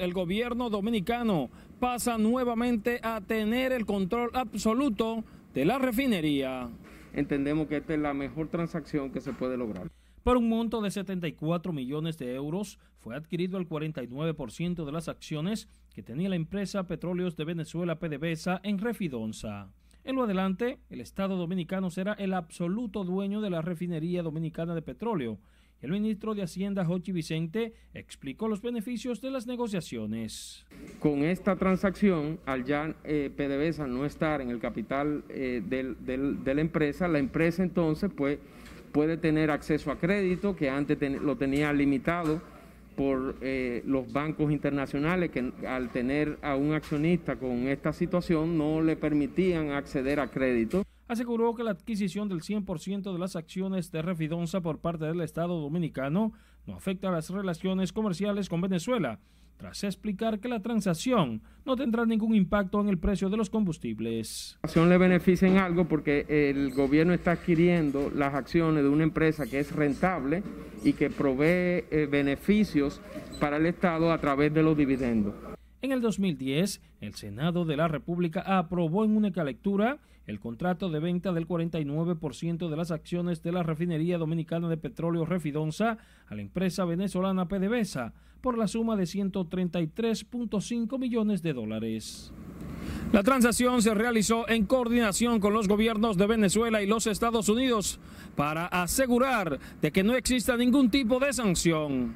El gobierno dominicano pasa nuevamente a tener el control absoluto de la refinería. Entendemos que esta es la mejor transacción que se puede lograr. Por un monto de 74 millones de euros, fue adquirido el 49% de las acciones que tenía la empresa Petróleos de Venezuela PDVSA en Refidonza. En lo adelante, el Estado dominicano será el absoluto dueño de la refinería dominicana de petróleo el ministro de Hacienda, Jochi Vicente, explicó los beneficios de las negociaciones. Con esta transacción, al ya eh, PDVSA no estar en el capital eh, de la empresa, la empresa entonces pues, puede tener acceso a crédito que antes lo tenía limitado por eh, los bancos internacionales que al tener a un accionista con esta situación no le permitían acceder a crédito aseguró que la adquisición del 100% de las acciones de Refidonza por parte del Estado dominicano no afecta a las relaciones comerciales con Venezuela, tras explicar que la transacción no tendrá ningún impacto en el precio de los combustibles. La acción le beneficia en algo porque el gobierno está adquiriendo las acciones de una empresa que es rentable y que provee eh, beneficios para el Estado a través de los dividendos. En el 2010, el Senado de la República aprobó en única lectura el contrato de venta del 49% de las acciones de la refinería dominicana de petróleo Refidonza a la empresa venezolana PDVSA por la suma de 133.5 millones de dólares. La transacción se realizó en coordinación con los gobiernos de Venezuela y los Estados Unidos para asegurar de que no exista ningún tipo de sanción.